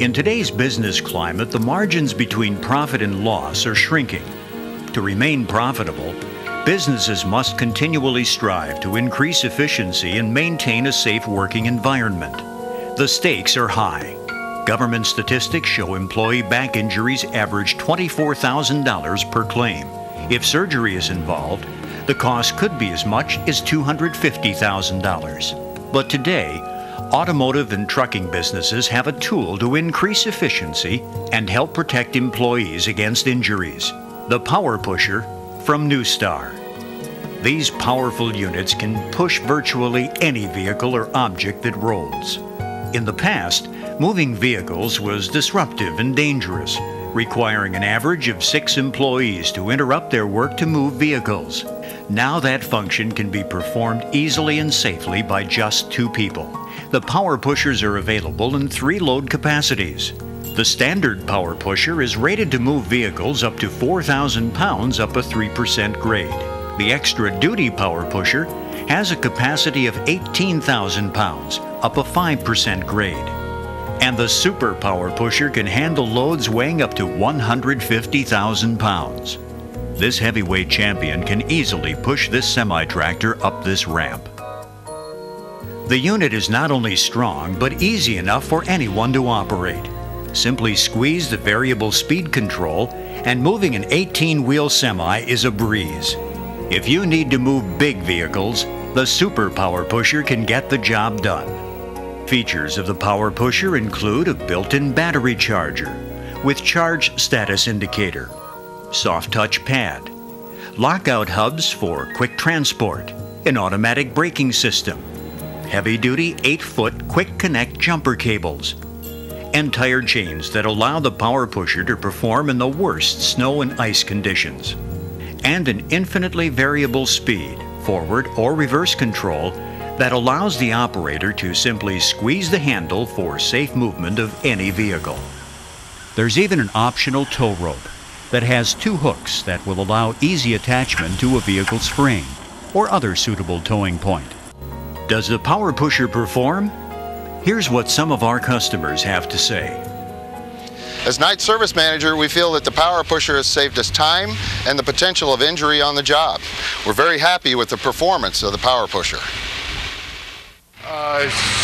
In today's business climate, the margins between profit and loss are shrinking. To remain profitable, businesses must continually strive to increase efficiency and maintain a safe working environment. The stakes are high. Government statistics show employee back injuries average $24,000 per claim. If surgery is involved, the cost could be as much as $250,000. But today, automotive and trucking businesses have a tool to increase efficiency and help protect employees against injuries the Power Pusher from Nu-Star. These powerful units can push virtually any vehicle or object that rolls. In the past, moving vehicles was disruptive and dangerous, requiring an average of six employees to interrupt their work to move vehicles. Now that function can be performed easily and safely by just two people. The power pushers are available in three load capacities. The standard power pusher is rated to move vehicles up to 4,000 pounds up a 3% grade. The extra duty power pusher has a capacity of 18,000 pounds up a 5% grade. And the super power pusher can handle loads weighing up to 150,000 pounds. This heavyweight champion can easily push this semi tractor up this ramp. The unit is not only strong, but easy enough for anyone to operate. Simply squeeze the variable speed control, and moving an 18 wheel semi is a breeze. If you need to move big vehicles, the Super Power Pusher can get the job done. Features of the Power Pusher include a built in battery charger with charge status indicator soft touch pad, lockout hubs for quick transport, an automatic braking system, heavy duty 8 foot quick connect jumper cables, and tire chains that allow the power pusher to perform in the worst snow and ice conditions, and an infinitely variable speed, forward or reverse control that allows the operator to simply squeeze the handle for safe movement of any vehicle. There's even an optional tow rope that has two hooks that will allow easy attachment to a vehicle's frame or other suitable towing point. Does the power pusher perform? Here's what some of our customers have to say. As night service manager, we feel that the power pusher has saved us time and the potential of injury on the job. We're very happy with the performance of the power pusher.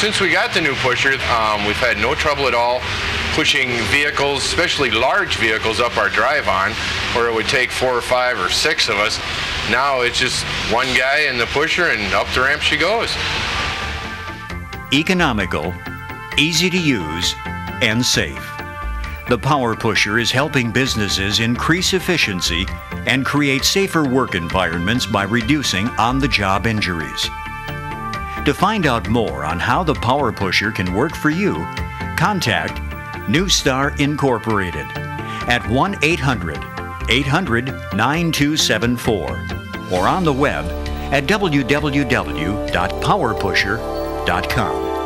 Since we got the new pusher, um, we've had no trouble at all pushing vehicles, especially large vehicles, up our drive on, where it would take four or five or six of us. Now it's just one guy and the pusher and up the ramp she goes. Economical, easy to use, and safe. The Power Pusher is helping businesses increase efficiency and create safer work environments by reducing on the job injuries. To find out more on how the Power Pusher can work for you, contact Nu-Star Incorporated at 1 800 800 9274 or on the web at www.powerpusher.com.